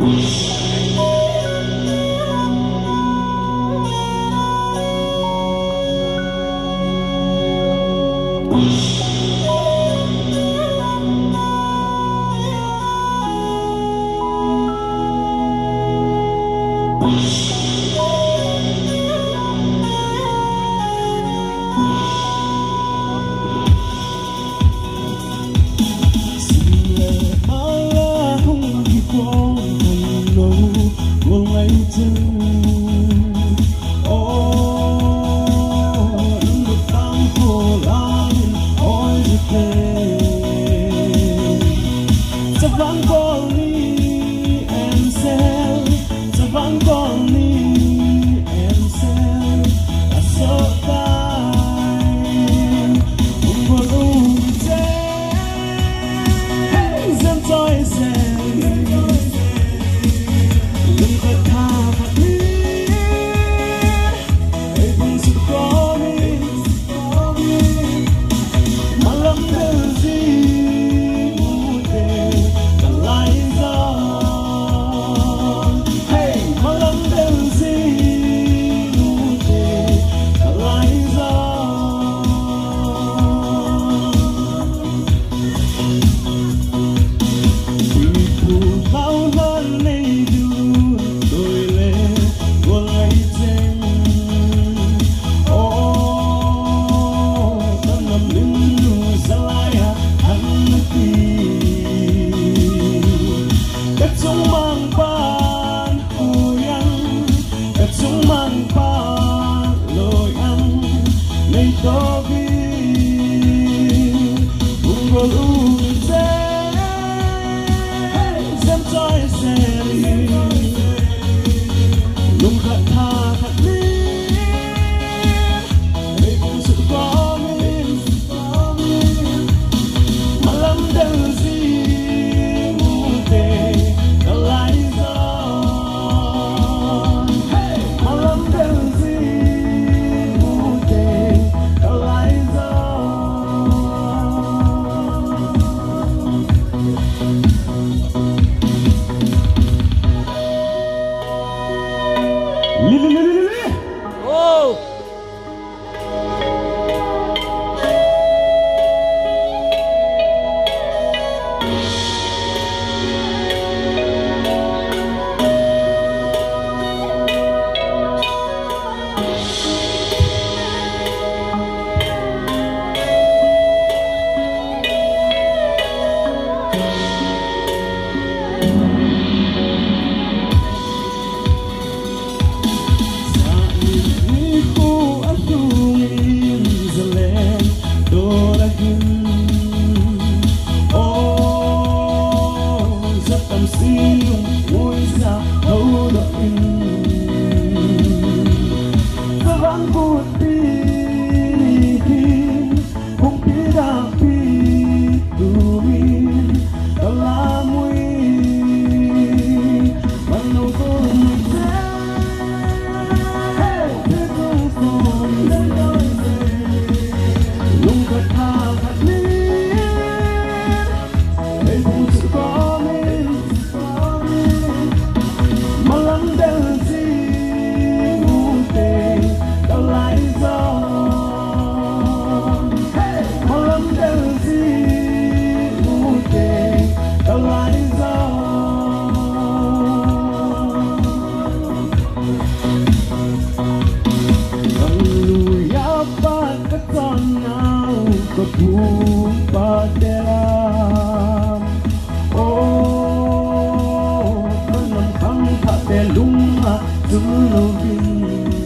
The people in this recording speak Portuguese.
Peace. Whoa! Oh. Hold up in bertumpah dalam Oh, menempang tak pelung Dulu bintang